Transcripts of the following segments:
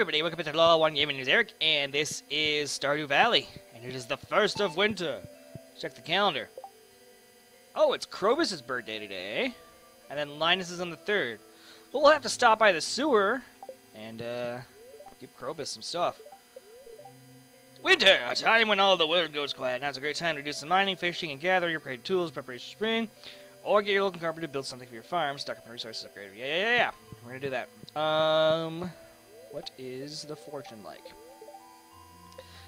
everybody, welcome to LawWon Gaming News Eric, and this is Stardew Valley, and it is the first of winter. Check the calendar. Oh, it's Krobus' birthday today, and then Linus is on the 3rd. But we'll have to stop by the sewer and uh, give Krobus some stuff. Winter, a time when all the world goes quiet. Now's a great time to do some mining, fishing, and gather your prepared tools, preparation for spring, or get your local carpenter to build something for your farm, stock up on resources, upgrade. Yeah, yeah, yeah, yeah. We're gonna do that. Um, what is the fortune like?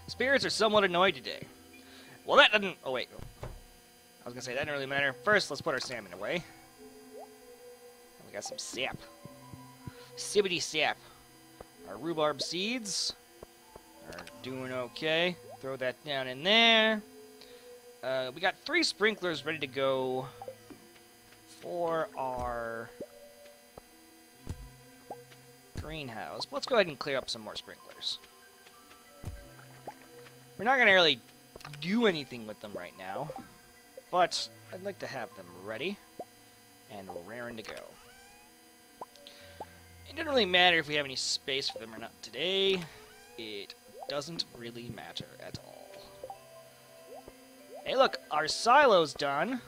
Spirits are somewhat annoyed today. Well, that doesn't. Oh wait, I was gonna say that didn't really matter. First, let's put our salmon away. And we got some sap. Sibbity sap. Our rhubarb seeds are doing okay. Throw that down in there. Uh, we got three sprinklers ready to go for our greenhouse. Let's go ahead and clear up some more sprinklers. We're not going to really do anything with them right now, but I'd like to have them ready and raring to go. It doesn't really matter if we have any space for them or not today. It doesn't really matter at all. Hey look, our silo's done,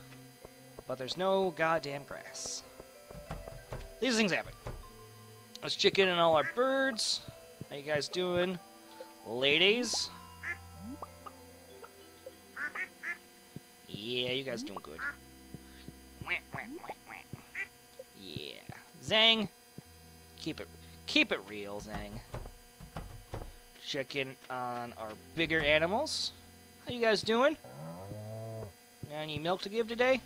but there's no goddamn grass. These things happen. Let's check in on all our birds. How you guys doing? Ladies? Yeah, you guys doing good. Yeah. Zang, keep it keep it real, Zang. Check in on our bigger animals. How you guys doing? Any milk to give today?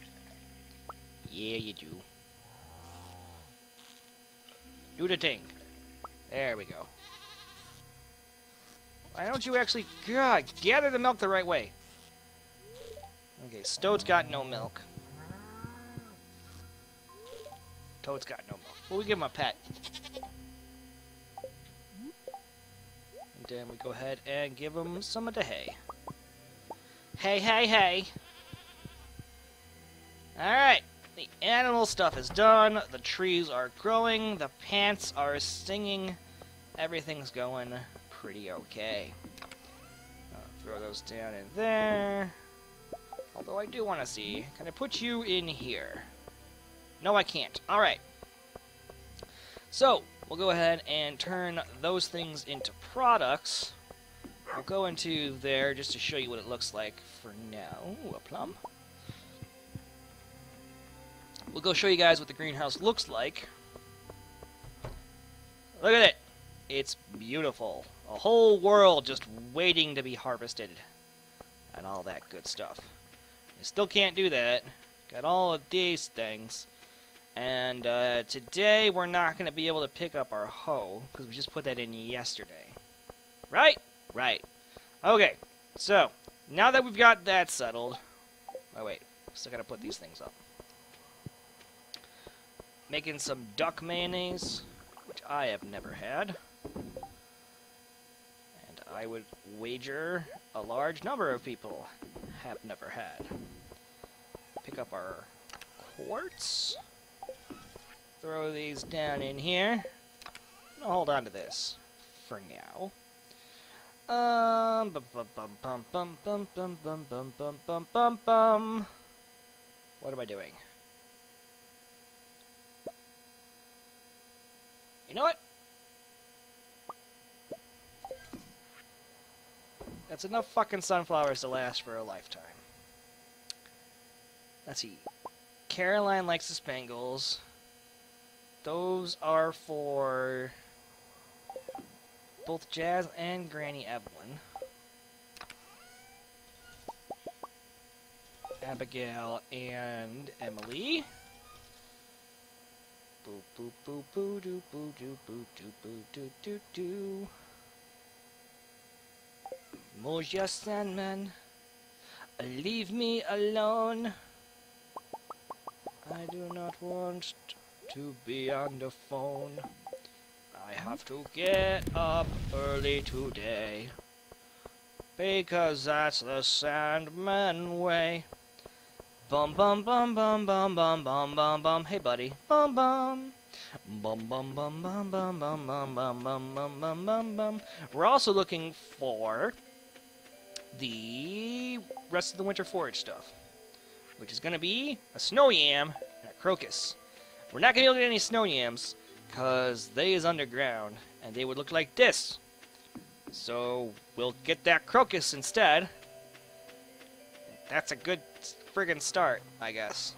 Yeah, you do. Do the thing. There we go. Why don't you actually... God, gather the milk the right way. Okay, Stoat's got no milk. Toad's got no milk. Well, we give him a pet. And then we go ahead and give him some of the hay. Hey, hey, hey. Alright. The animal stuff is done. The trees are growing. The pants are singing. Everything's going pretty okay. I'll throw those down in there. Although I do want to see. Can I put you in here? No, I can't. Alright. So, we'll go ahead and turn those things into products. I'll go into there just to show you what it looks like for now. A plum. We'll go show you guys what the greenhouse looks like. Look at it! It's beautiful. A whole world just waiting to be harvested. And all that good stuff. I still can't do that. Got all of these things. And uh, today we're not going to be able to pick up our hoe, because we just put that in yesterday. Right? Right. Okay, so, now that we've got that settled... Oh wait, still got to put these things up making some duck mayonnaise, which I have never had. And I would wager a large number of people have never had. Pick up our quartz. Throw these down in here. I'll hold on to this for now. Um, bum bum bum bum bum bum bum bum bum bum bum bum. What am I doing? You know what? That's enough fucking sunflowers to last for a lifetime. Let's see. Caroline likes the spangles. Those are for both Jazz and Granny Evelyn. Abigail and Emily. Boo boo boo boo doo boo doo boo doo boo doo doo doo. Moja Sandman, leave me alone. I do not want to be on the phone. I have to get up early today. Because that's the Sandman way. Bum bum bum bum bum bum bum bum bum. Hey buddy. Bum bum. Bum bum bum bum bum bum bum bum bum bum bum bum bum. We're also looking for the rest of the winter forage stuff, which is gonna be a snow yam and a crocus. We're not gonna be able to get any snow yams because they is underground and they would look like this. So we'll get that crocus instead. That's a good friggin' start, I guess.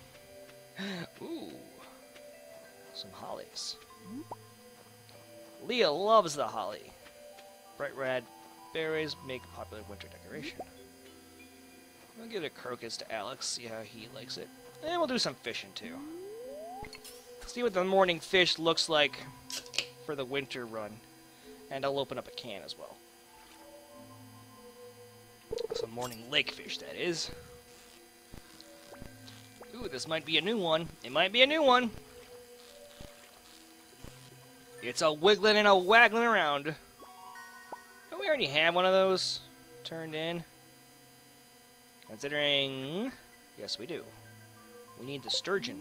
Ooh. Some hollies. Leah loves the holly. Bright red berries make popular winter decoration. We'll give a crocus to Alex, see how he likes it. And we'll do some fishing too. See what the morning fish looks like for the winter run. And I'll open up a can as well. Some morning lake fish, that is. Ooh, this might be a new one. It might be a new one. It's a wiggling and a waggling around. Don't we already have one of those turned in? Considering... Yes, we do. We need the sturgeon.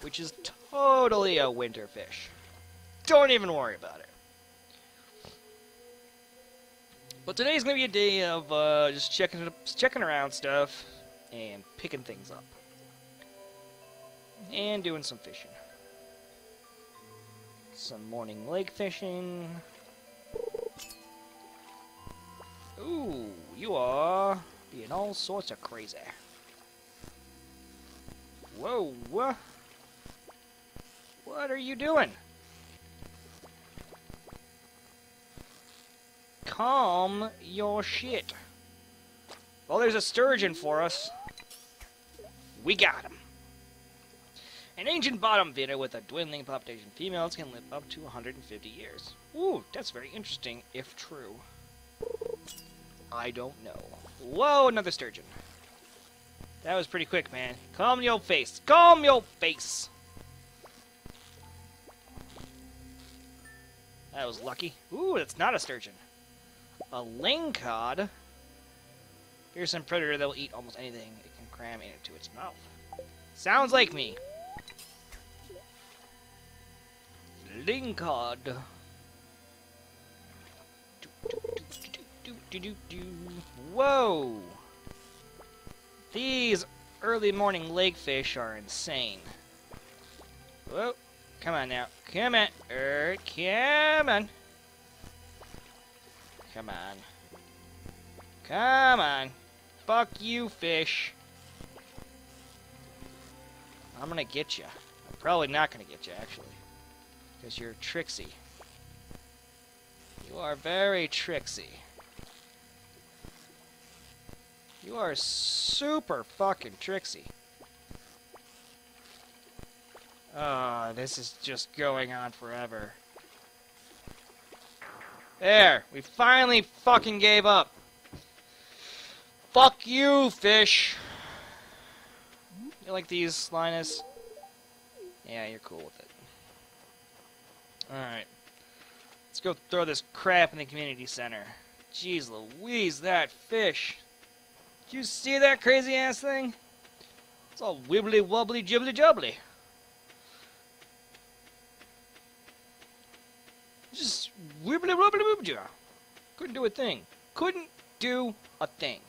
Which is totally a winter fish. Don't even worry about it. But today's gonna be a day of uh, just checking checking around stuff and picking things up and doing some fishing. Some morning lake fishing. Ooh, you are being all sorts of crazy. Whoa, what? Are you doing? Calm your shit. Well, there's a sturgeon for us. We got him. An ancient bottom feeder with a dwindling population. Females can live up to 150 years. Ooh, that's very interesting, if true. I don't know. Whoa, another sturgeon. That was pretty quick, man. Calm your face. Calm your face! That was lucky. Ooh, that's not a sturgeon. A lingcod. Fearsome predator that will eat almost anything it can cram into its mouth. Sounds like me. Lingcod. Whoa! These early morning lake fish are insane. Whoa! Come on now. Come on. Er, come on. Come on. Come on. Fuck you, fish. I'm gonna get you. I'm probably not gonna get you, actually. Because you're tricksy. You are very tricksy. You are super fucking tricksy. Ah, oh, this is just going on forever. There! We finally fucking gave up! Fuck you, fish! You like these, Linus? Yeah, you're cool with it. Alright. Let's go throw this crap in the community center. Jeez Louise, that fish. Did you see that crazy ass thing? It's all wibbly wobbly jibbly jubbly. Just wibbly wobbly wibbly. Couldn't do a thing. Couldn't do a thing.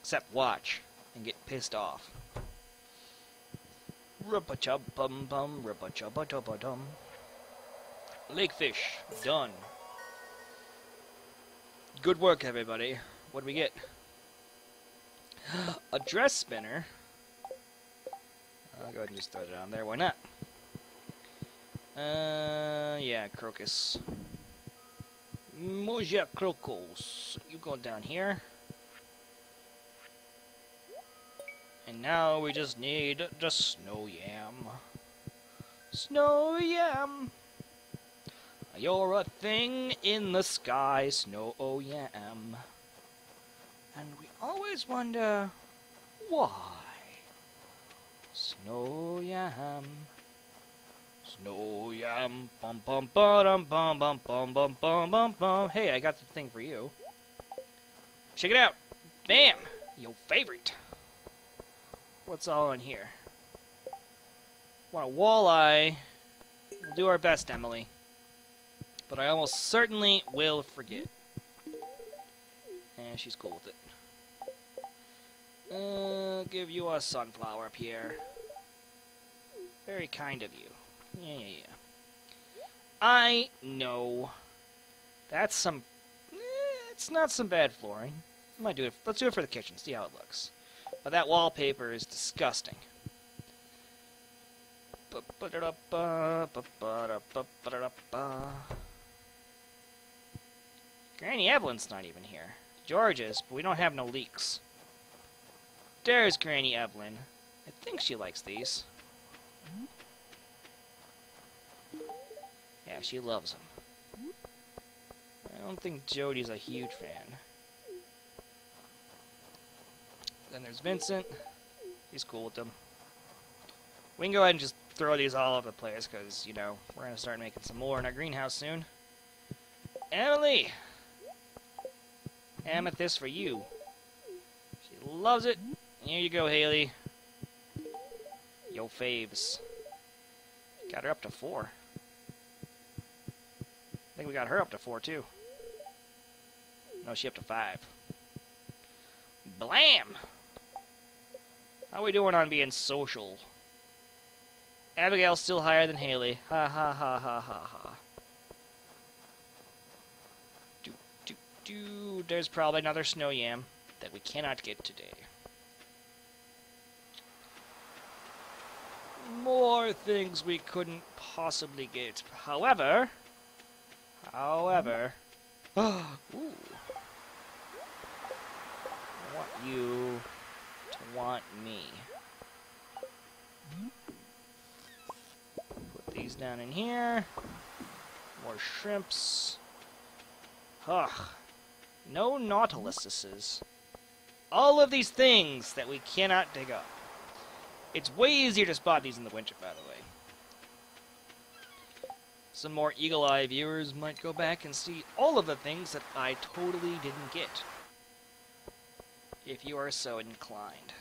Except watch and get pissed off. Rubba chub bum bum, rubba chubba dubba dum. Lakefish, done. Good work, everybody. What do we get? A dressed spinner. I'll go ahead and just throw it on there. Why not? Uh, yeah, crocus. Moja crocus. You go down here. And now we just need the snow yam. Snow yam. You're a thing in the sky, snow oh yam. And we always wonder why. Snow yam. Snow yam. Bum bum bum bum bum bum bum bum bum bum. Hey, I got the thing for you. Check it out. Bam! Your favorite. What's all in here? Want a walleye. We'll do our best, Emily. But I almost certainly will forget. And she's cool with it. Uh, give you a sunflower, Pierre. Very kind of you. Yeah, yeah, yeah. I know. That's some. Eh, it's not some bad flooring. I might do it. Let's do it for the kitchen. See how it looks. But that wallpaper is disgusting. Granny Evelyn's not even here. George is, but we don't have no leaks. There's Granny Evelyn. I think she likes these. Yeah, she loves them. I don't think Jodi's a huge fan. Then there's Vincent. He's cool with them. We can go ahead and just throw these all over the place because, you know, we're going to start making some more in our greenhouse soon. Emily! Amethyst for you. She loves it. Here you go, Haley. Yo faves. Got her up to four. I think we got her up to four, too. No, she up to five. Blam! How we doing on being social? Abigail's still higher than Haley. Ha ha ha ha ha ha. Do do. There's probably another snow yam that we cannot get today. More things we couldn't possibly get. However, however, mm. ooh, I want you to want me. Put these down in here. More shrimps. Ugh. No nautiluses. All of these things that we cannot dig up. It's way easier to spot these in the winter, by the way. Some more eagle eye viewers might go back and see all of the things that I totally didn't get. If you are so inclined.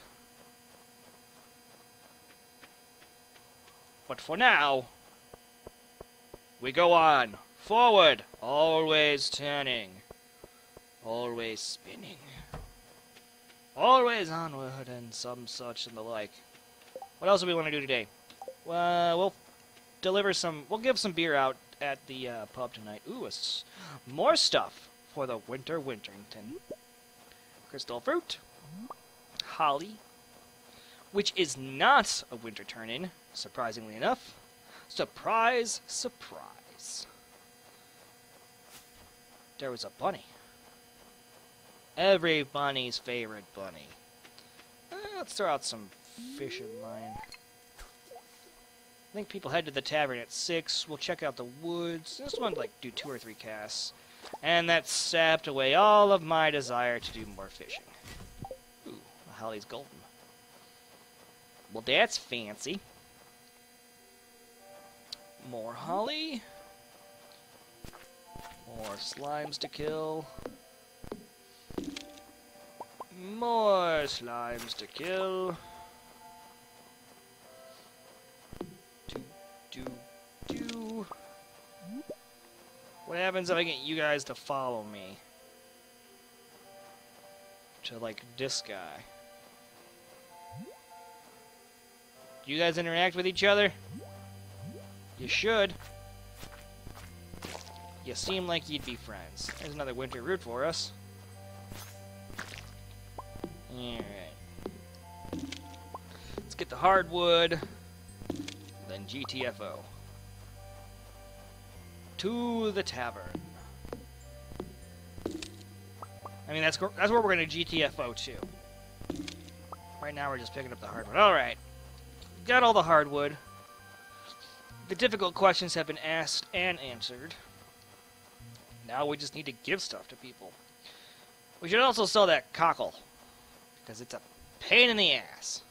But for now, we go on. Forward, always turning, always spinning, always onward, and some such and the like. What else do we want to do today? Well, we'll deliver some. We'll give some beer out at the uh, pub tonight. Ooh, more stuff for the winter Winterington. Crystal fruit, holly, which is not a winter turn-in, surprisingly enough. Surprise, surprise. There was a bunny. Every bunny's favorite bunny. Uh, let's throw out some fishing line. I think people head to the tavern at 6. We'll check out the woods. This one, like, do two or three casts. And that sapped away all of my desire to do more fishing. Ooh, Holly's golden. Well, that's fancy. More holly. More slimes to kill. More slimes to kill. Do, do, do. What happens if I get you guys to follow me? To, like, this guy. Do you guys interact with each other? You should. You seem like you'd be friends. There's another winter root for us. Alright. Let's get the hardwood. Then GTFO. To the tavern. I mean, that's that's where we're going to GTFO to. Right now, we're just picking up the hardwood. Alright. Got all the hardwood. The difficult questions have been asked and answered. Now we just need to give stuff to people. We should also sell that cockle. Because it's a pain in the ass.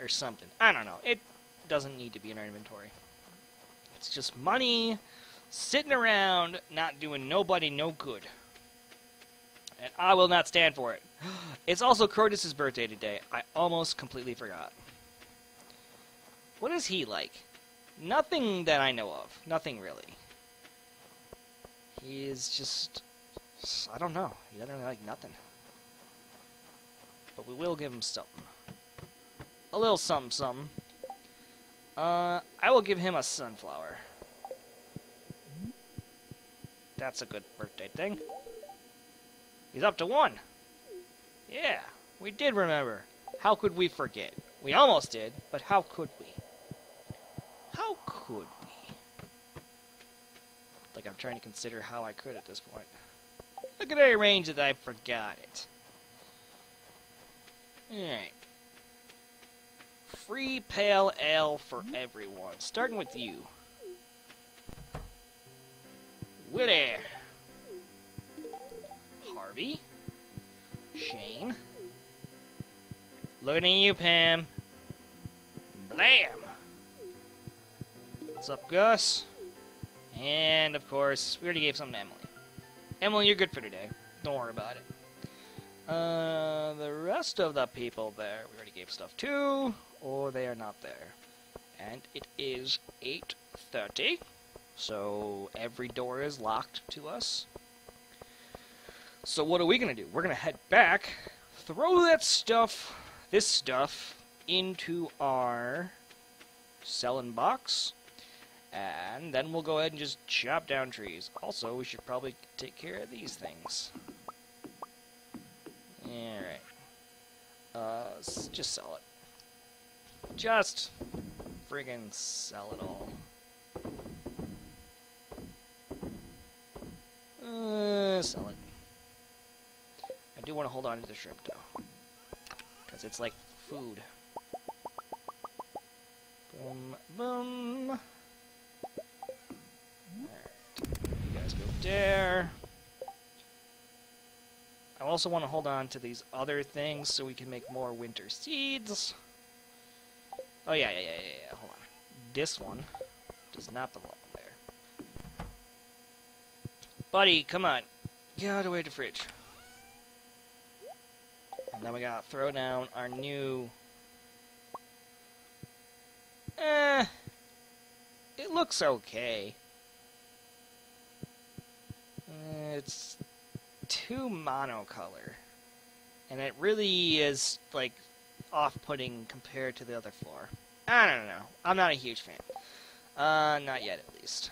Or something. I don't know. It doesn't need to be in our inventory. It's just money sitting around not doing nobody no good. And I will not stand for it. It's also Krobus's birthday today. I almost completely forgot. What is he like? Nothing that I know of. Nothing really. He is just. I don't know. He doesn't really like nothing. But we will give him something. A little something, something. Uh, I will give him a sunflower. That's a good birthday thing. He's up to one. Yeah, we did remember. How could we forget? We almost did, but how could we? How could we? Like I'm trying to consider how I could at this point. Look at I arranged that I forgot it. Alright. Free pale ale for everyone. Starting with you. Willy. Harvey. Shane. Looking at you, Pam. Blam! What's up, Gus? And, of course, we already gave some to Emily. Emily, you're good for today. Don't worry about it. Uh, the rest of the people there, we already gave stuff to, or they are not there. And it is 8.30, so every door is locked to us. So what are we going to do? We're going to head back, throw that stuff, this stuff, into our selling box, and then we'll go ahead and just chop down trees. Also, we should probably take care of these things. Alright. Uh, just sell it. Just friggin' sell it all. Uh, sell it. I do want to hold on to the shrimp, though. Because it's like food. Boom, boom. You guys go there. I also want to hold on to these other things so we can make more winter seeds. Oh, yeah, yeah, yeah, yeah, yeah. Hold on. This one does not belong there. Buddy, come on. Get out of the way of the fridge. And then we gotta throw down our new... Eh... It looks okay. Eh, it's too monocolor. And it really is, like, off-putting compared to the other floor. I don't know. I'm not a huge fan. Uh, not yet, at least.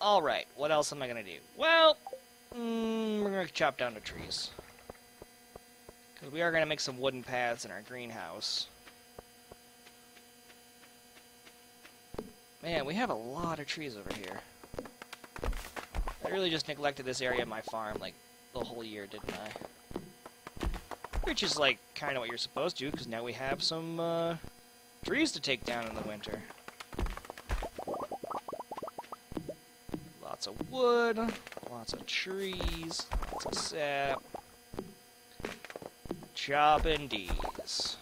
Alright, what else am I gonna do? Well, mm, we're gonna chop down the trees. Because we are gonna make some wooden paths in our greenhouse. Man, we have a lot of trees over here. I really just neglected this area of my farm, like, the whole year, didn't I? Which is, like, kind of what you're supposed to, because now we have some, uh, trees to take down in the winter. Lots of wood, lots of trees, lots of sap. Chopping these.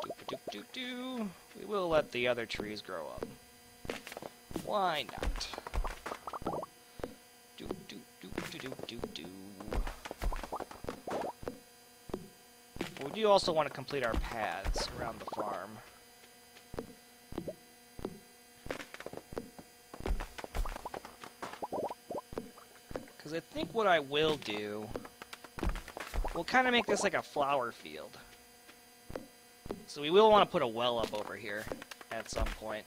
Doop doop doop doo. We will let the other trees grow up. Why not? Do do do do do do do. We do also want to complete our paths around the farm. Because I think what I will do, we'll kind of make this like a flower field. So we will want to put a well up over here at some point.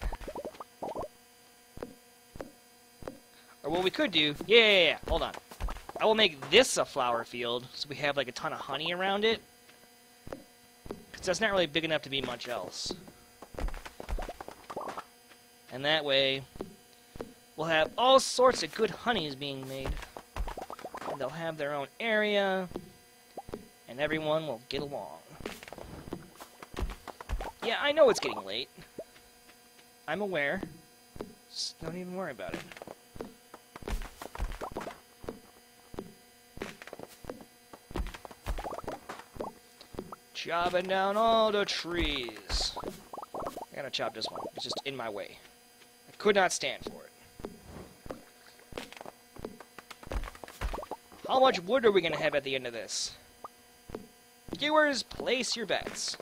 Or what we could do, yeah, yeah, yeah, hold on. I will make this a flower field, so we have like a ton of honey around it. That's not really big enough to be much else. And that way, we'll have all sorts of good honeys being made. And they'll have their own area, and everyone will get along. Yeah, I know it's getting late. I'm aware. Just don't even worry about it. Chopping down all the trees. I gotta chop this one. It's just in my way. I could not stand for it. How much wood are we gonna have at the end of this? Viewers, place your bets.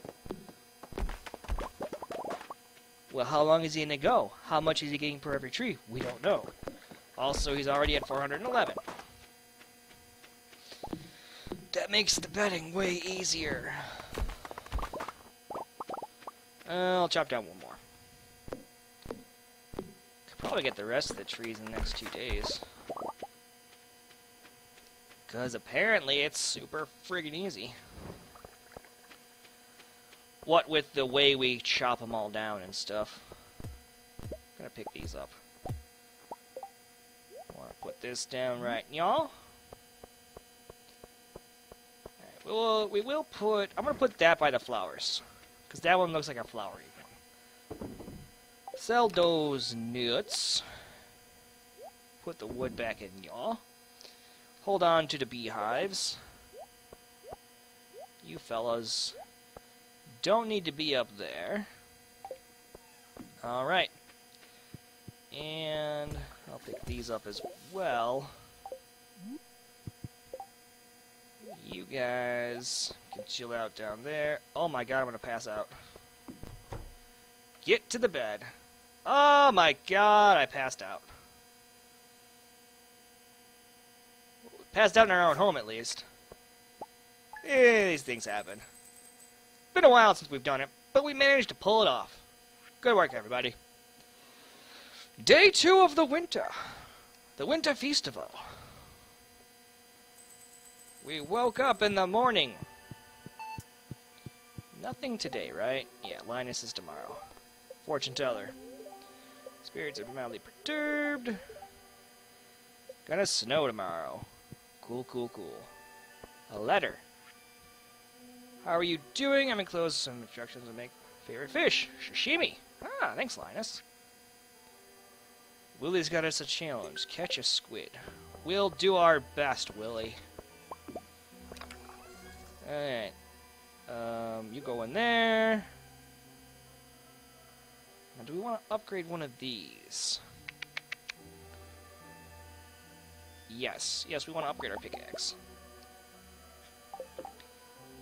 Well, how long is he gonna go? How much is he getting per every tree? We don't know. Also, he's already at 411. That makes the bedding way easier. Uh, I'll chop down one more. Could probably get the rest of the trees in the next two days. Because apparently it's super friggin' easy. What with the way we chop them all down and stuff. I'm gonna pick these up. Want to put this down right, y'all? We will, we will put... I'm gonna put that by the flowers. Because that one looks like a flowery one. Sell those nuts. Put the wood back in, y'all. Hold on to the beehives. You fellas don't need to be up there. Alright. And I'll pick these up as well. You guys can chill out down there. Oh my god, I'm gonna pass out. Get to the bed. Oh my god, I passed out. Passed out in our own home, at least. Eh, these things happen. Been a while since we've done it, but we managed to pull it off. Good work, everybody. Day two of the winter. The Winter Festival. We woke up in the morning. Nothing today, right? Yeah, Linus is tomorrow. Fortune teller. Spirits are mildly perturbed. Gonna snow tomorrow. Cool, cool, cool. A letter. How are you doing? I'm enclosed some instructions to make favorite fish. Sashimi. Ah, thanks, Linus. Willy's got us a challenge. Catch a squid. We'll do our best, Willy. Alright. Um, you go in there. Now, do we want to upgrade one of these? Yes. Yes, we want to upgrade our pickaxe.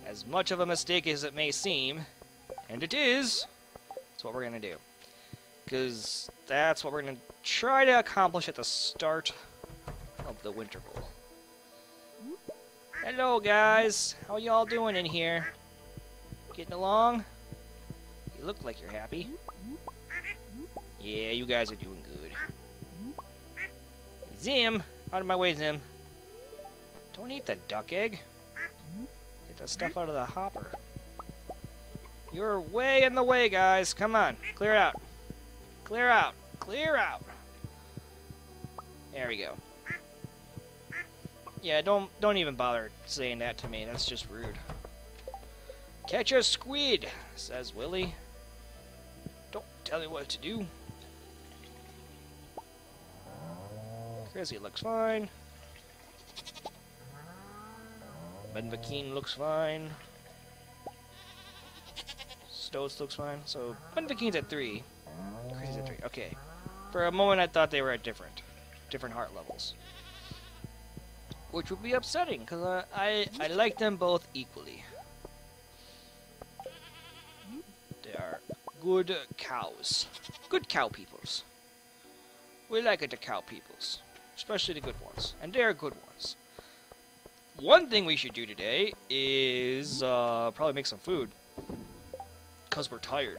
As much of a mistake as it may seem, and it is, that's what we're going to do. Because that's what we're going to try to accomplish at the start of the winter bowl. Hello, guys. How y'all doing in here? Getting along? You look like you're happy. Yeah, you guys are doing good. Zim! Out of my way, Zim. Don't eat the duck egg. Get the stuff out of the hopper. You're way in the way, guys. Come on. Clear out. Clear out. Clear out. There we go. Yeah, don't don't even bother saying that to me. That's just rude. Catch a squid, says Willy. Don't tell me what to do. Crazy looks fine. Ben Benvakine looks fine. Stoats looks fine. So Ben Benvakine's at three. Crazy's at three. Okay. For a moment, I thought they were at different, different heart levels which would be upsetting because I, I I like them both equally. They are good cows, good cow peoples. We like it, the cow peoples, especially the good ones, and they are good ones. One thing we should do today is uh, probably make some food because we're tired.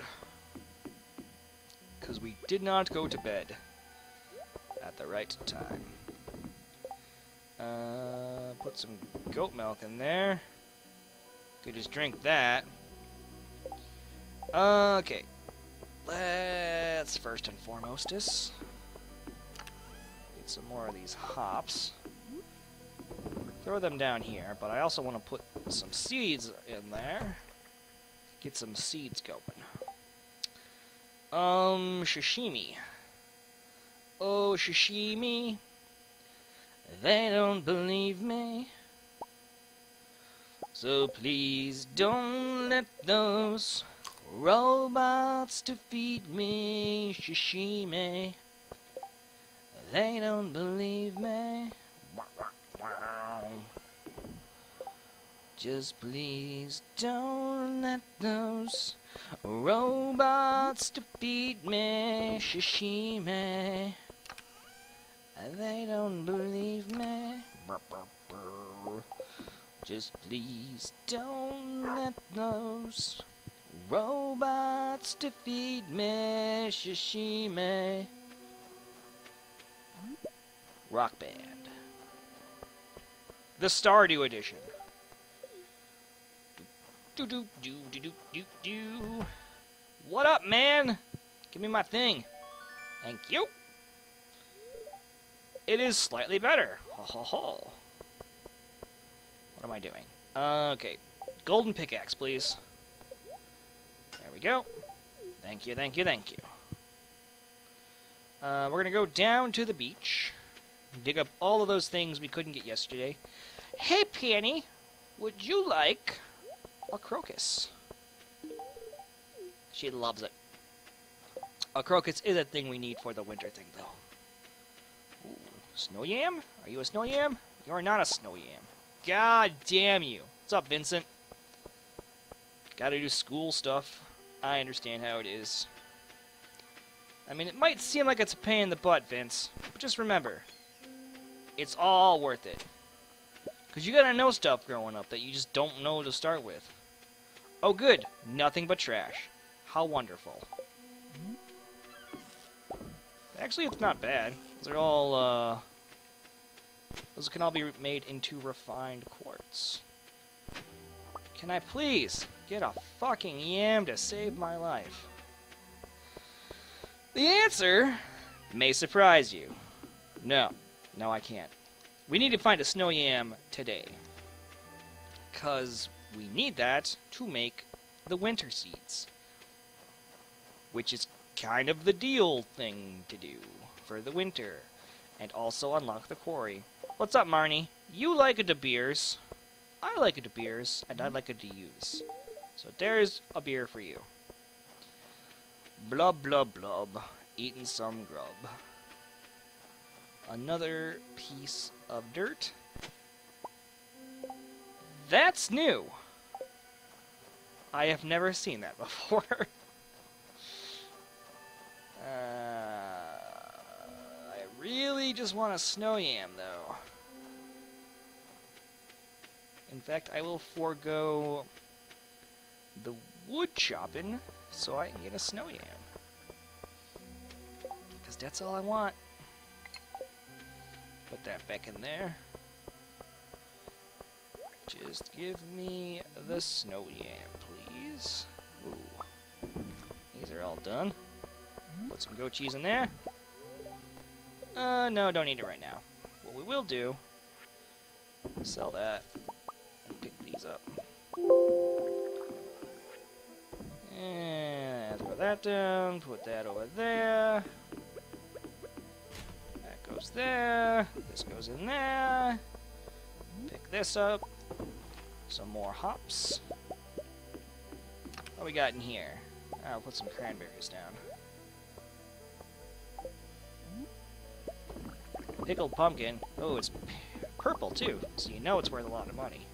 Because we did not go to bed at the right time. Uh, put some goat milk in there. Could just drink that. Okay. Let's first and foremost this. Get some more of these hops. Throw them down here, but I also want to put some seeds in there. Get some seeds going. Um, sashimi. Oh, sashimi. They don't believe me. So please don't let those robots defeat me, Shishime. They don't believe me. Just please don't let those robots defeat me, Shishime. They don't believe me. Just please don't let those robots defeat me, Shishime. Rock Band. The Stardew Edition. Do do do do do do do. What up, man? Give me my thing. Thank you. It is slightly better. Ho ho ho. What am I doing? Okay. Golden pickaxe, please. There we go. Thank you, thank you, thank you. Uh, we're gonna go down to the beach. Dig up all of those things we couldn't get yesterday. Hey, Penny! would you like a crocus? She loves it. A crocus is a thing we need for the winter thing, though. Snow yam? Are you a snow yam? You're not a snow yam. God damn you. What's up, Vincent? Gotta do school stuff. I understand how it is. I mean, it might seem like it's a pain in the butt, Vince, but just remember, it's all worth it. Because you gotta know stuff growing up that you just don't know to start with. Oh, good. Nothing but trash. How wonderful. Actually, it's not bad. They're all, uh... Those can all be made into refined quartz. Can I please get a fucking yam to save my life? The answer may surprise you. No. No, I can't. We need to find a snow yam today. Because we need that to make the winter seeds. Which is kind of the deal thing to do for the winter. And also unlock the quarry. What's up, Marnie? You like a De Beers. I like a De Beers, and I like a De use. So there's a beer for you. Blub, blub, blub. Eating some grub. Another piece of dirt. That's new. I have never seen that before. Really just want a snow yam, though. In fact, I will forego the wood chopping so I can get a snow yam. Because that's all I want. Put that back in there. Just give me the snow yam, please. Ooh. These are all done. Mm-hmm. Put some goat cheese in there. Uh, no, don't need it right now. What we will do, sell that, and pick these up. And throw that down, put that over there. That goes there, this goes in there. Pick this up. Some more hops. What we got in here? I'll put some cranberries down. Pickled pumpkin. Oh, it's purple too, so you know it's worth a lot of money.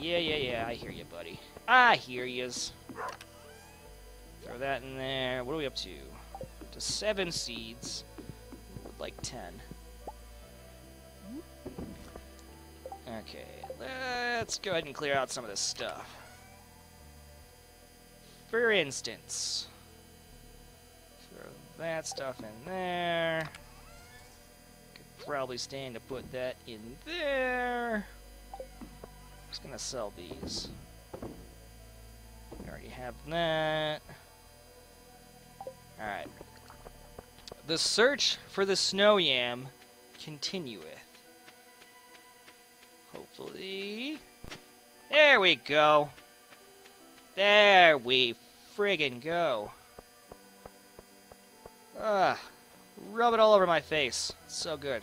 Yeah, yeah, yeah, I hear you, buddy. I hear yous. Throw that in there. What are we up to? To seven seeds. Like ten. Okay, let's go ahead and clear out some of this stuff. For instance, that stuff in there. Could probably stand to put that in there. Just gonna sell these. We already have that. Alright. The search for the snow yam continueth. Hopefully. There we go. There we friggin' go. Ah, rub it all over my face. So good.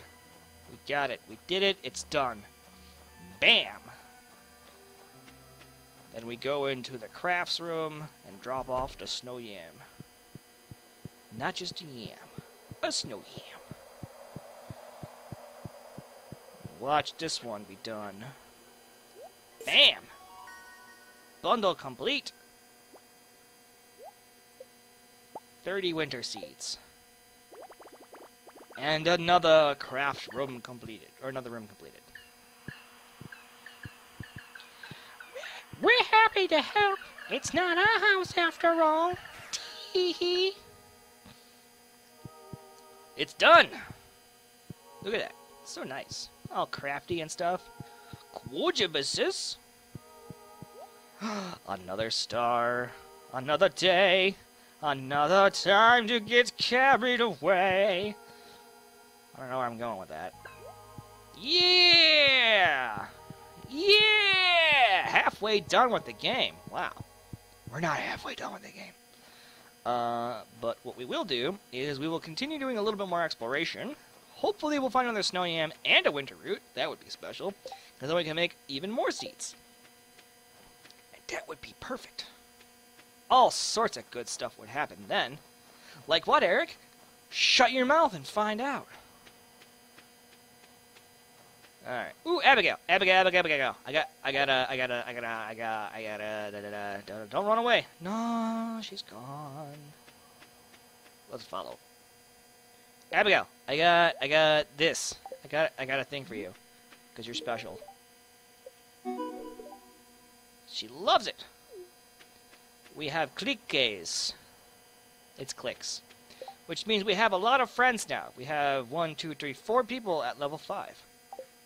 We got it. We did it. It's done. Bam! Then we go into the crafts room and drop off the snow yam. Not just a yam, a snow yam. Watch this one be done. Bam! Bundle complete. 30 winter seeds. And another craft room completed. Or another room completed. We're happy to help. It's not our house after all. Tee hee. It's done. Look at that. So nice. All crafty and stuff. Quojibuses. Another star. Another day. Another time to get carried away. I don't know where I'm going with that. Yeah! Yeah! Halfway done with the game. Wow. We're not halfway done with the game. Uh, but what we will do is we will continue doing a little bit more exploration. Hopefully we'll find another snow yam and a winter root. That would be special. Because then we can make even more seeds. And that would be perfect. All sorts of good stuff would happen then. Like what, Eric? Shut your mouth and find out. Alright. Ooh, Abigail. Abigail, Abigail, Abigail. I got, I got, uh, I got, uh, I got, uh, I got, I got, uh, da, da, da, da, don't run away. No, she's gone. Let's follow. Abigail, I got, I got this. I got, I got a thing for you. Because you're special. She loves it. We have cliques. It's clicks. Which means we have a lot of friends now. We have one, two, three, four people at level 5.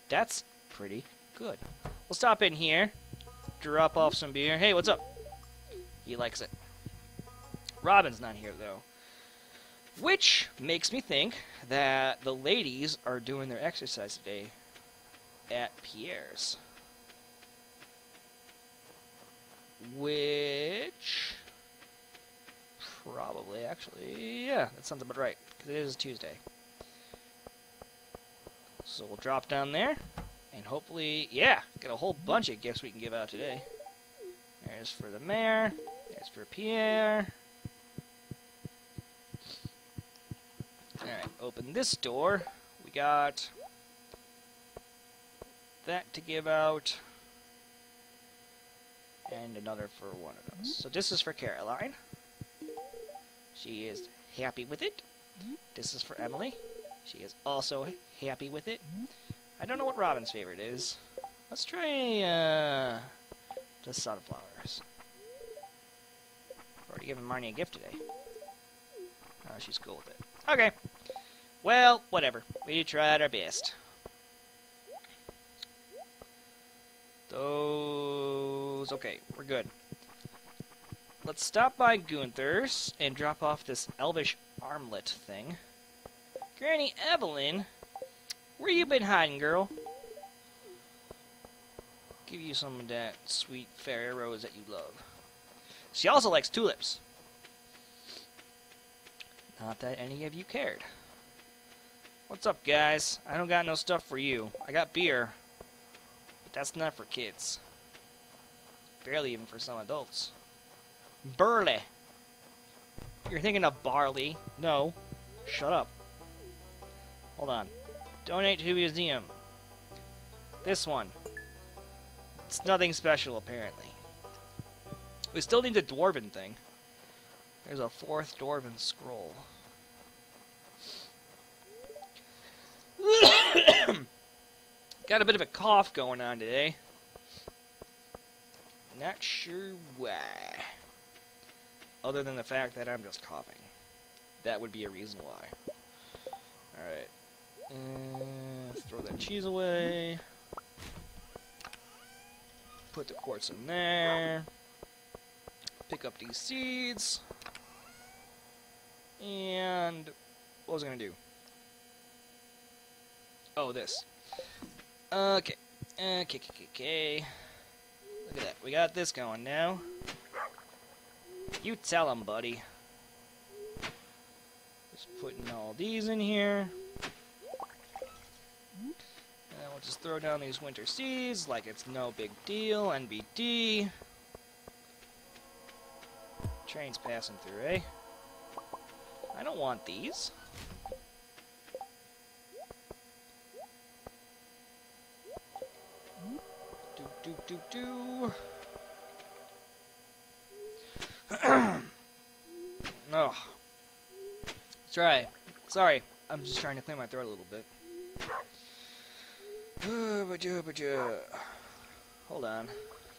That's pretty good. We'll stop in here, drop off some beer. Hey, what's up? He likes it. Robin's not here, though. Which makes me think that the ladies are doing their exercise today at Pierre's. Which... Probably, actually, yeah, that sounds about right, because it is Tuesday. So we'll drop down there, and hopefully, yeah, get a whole bunch of gifts we can give out today. There's for the mayor, there's for Pierre. Alright, open this door. We got that to give out, and another for one of those. So this is for Caroline. She is happy with it. Mm-hmm. This is for Emily. She is also happy with it. I don't know what Robin's favorite is. Let's try, uh, the sunflowers. Already given Marnie a gift today. Oh, she's cool with it. Okay. Well, whatever. We tried our best. Those... Okay, we're good. Let's stop by Gunther's and drop off this elvish armlet thing. Granny Evelyn, where you been hiding, girl? Give you some of that sweet fairy rose that you love. She also likes tulips. Not that any of you cared. What's up, guys? I don't got no stuff for you. I got beer. But that's not for kids. Barely even for some adults. Burley. You're thinking of barley. No. Shut up. Hold on. Donate to museum. This one. It's nothing special, apparently. We still need the dwarven thing. There's a fourth dwarven scroll. Got a bit of a cough going on today. Not sure why. Other than the fact that I'm just coughing. That would be a reason why. Alright. Uh, throw that cheese away. Put the quartz in there. Pick up these seeds. And what was I gonna do? Oh, this. Okay. Okay, okay, okay. Look at that. We got this going now. You tell him, buddy. Just putting all these in here. We'll just throw down these winter seeds like it's no big deal. NBD. Train's passing through, eh? I don't want these. Do, do, do, do. oh. That's right. Sorry. I'm just trying to clear my throat a little bit. Uh, Hold on.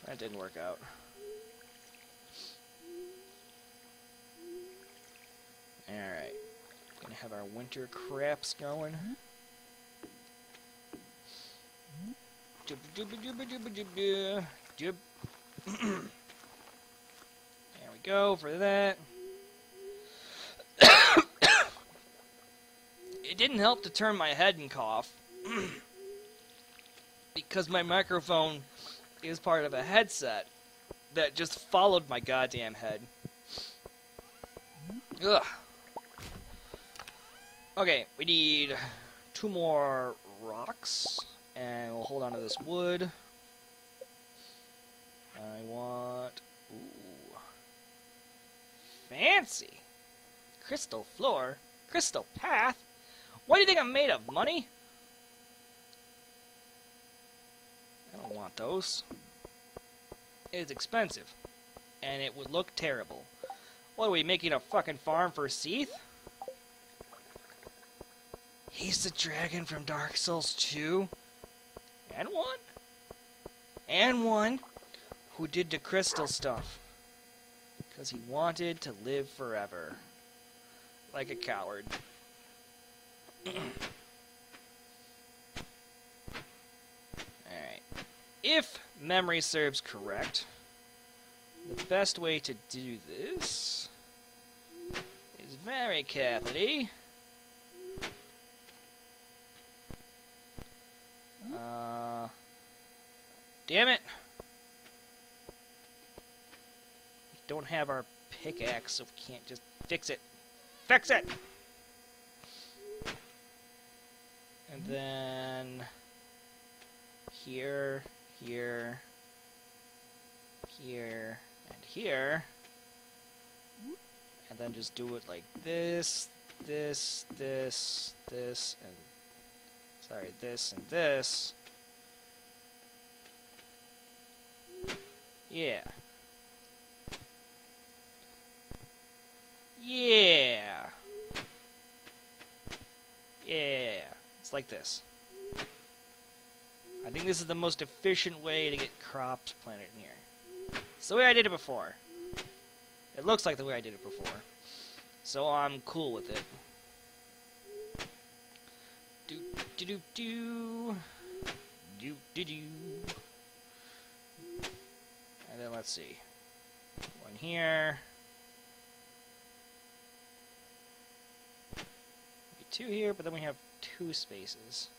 That didn't work out. Alright. Gonna have our winter craps going. There we go for that. it didn't help to turn my head and cough. because my microphone is part of a headset that just followed my goddamn head. Ugh. Okay, we need two more rocks, and we'll hold on to this wood. I want... Ooh. Fancy! Crystal floor? Crystal path? What do you think I'm made of, money? I don't want those. It's expensive. And it would look terrible. What, are we making a fucking farm for Seath? He's the dragon from Dark Souls 2. And one. And one who did the crystal stuff. Because he wanted to live forever. Like a coward. Alright. If memory serves correct, the best way to do this is very carefully Uh, damn it! We don't have our pickaxe, so we can't just fix it. Fix it! And then here, here, here, and here. And then just do it like this, this, this, this, and Sorry, this and this. Yeah. Yeah. Yeah. It's like this. I think this is the most efficient way to get crops planted in here. It's the way I did it before. It looks like the way I did it before. So I'm cool with it. Do do do do do do do. And then let's see. One here. Maybe two here, but then we have two spaces.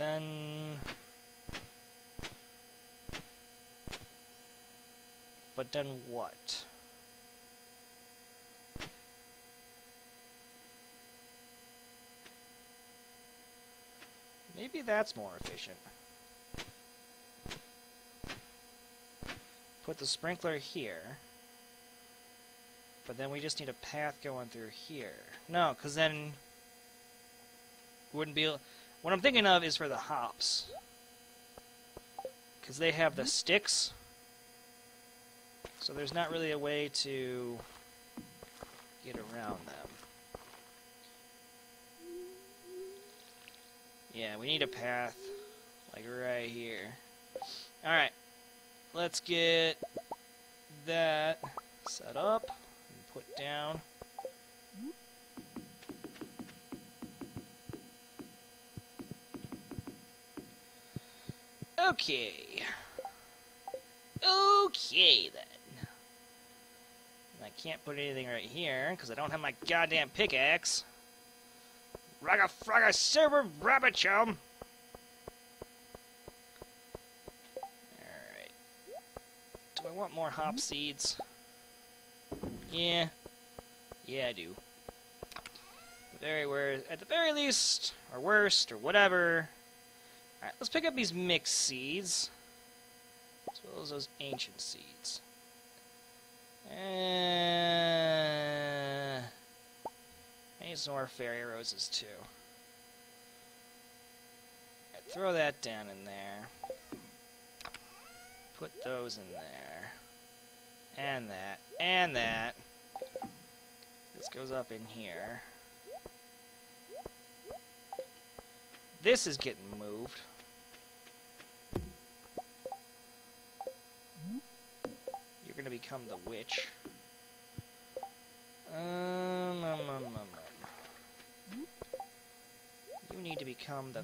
Then But then what? Maybe that's more efficient. Put the sprinkler here. But then we just need a path going through here. No, because then... Wouldn't be... What I'm thinking of is for the hops. Because they have the sticks so there's not really a way to get around them. Yeah, we need a path, like right here. Alright, let's get that set up and put down. Okay. Okay, then. I can't put anything right here, because I don't have my goddamn pickaxe. Raga fraga silver rabbit chum! Alright. Do I want more hop hmm? seeds? Yeah. Yeah, I do. The very worst, at the very least, or worst, or whatever. Alright, let's pick up these mixed seeds. As well as those ancient seeds. Uh, need some more fairy roses too. Right, throw that down in there. Put those in there. And that. And that. This goes up in here. This is getting moved. Gonna become the witch. Um, um, um, um, um. You need to become the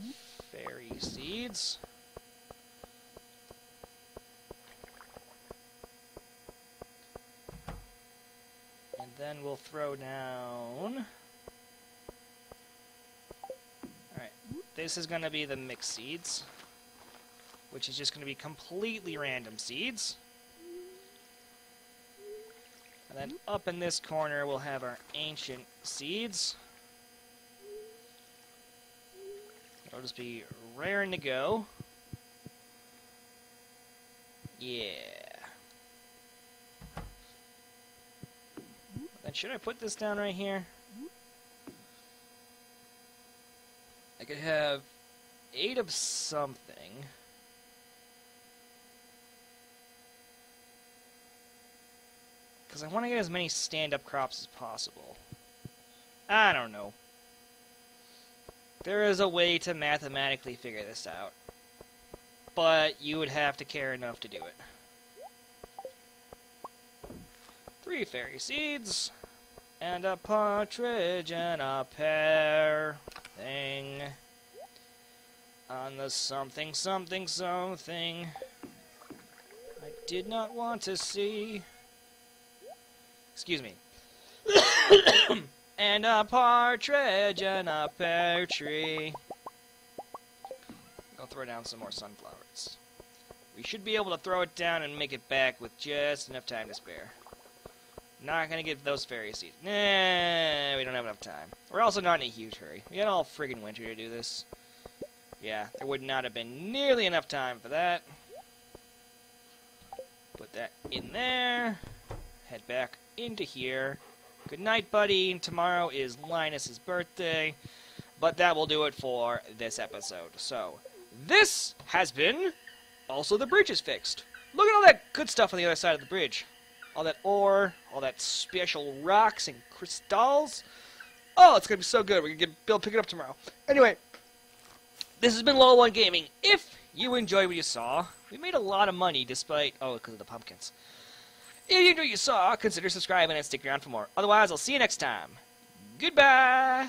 fairy seeds. And then we'll throw down... Alright, this is going to be the mixed seeds, which is just going to be completely random seeds. Then up in this corner, we'll have our ancient seeds. It'll just be raring to go. Yeah. Then should I put this down right here? I could have eight of something. Because I want to get as many stand-up crops as possible. I don't know. There is a way to mathematically figure this out. But you would have to care enough to do it. Three fairy seeds, and a partridge and a pear thing. On the something, something, something I did not want to see. Excuse me. and a partridge and a pear tree. I'll throw down some more sunflowers. We should be able to throw it down and make it back with just enough time to spare. Not gonna get those fairy seeds. Nah, we don't have enough time. We're also not in a huge hurry. We had all friggin' winter to do this. Yeah, there would not have been nearly enough time for that. Put that in there. Head back into here. Good night, buddy. Tomorrow is Linus's birthday. But that will do it for this episode. So, this has been Also the Bridge is Fixed. Look at all that good stuff on the other side of the bridge. All that ore, all that special rocks and crystals. Oh, it's gonna be so good. We're gonna get Bill pick it up tomorrow. Anyway, this has been LawWon Gaming. If you enjoyed what you saw, we made a lot of money despite oh, because of the pumpkins. If you enjoyed what you saw, consider subscribing and stick around for more. Otherwise, I'll see you next time. Goodbye.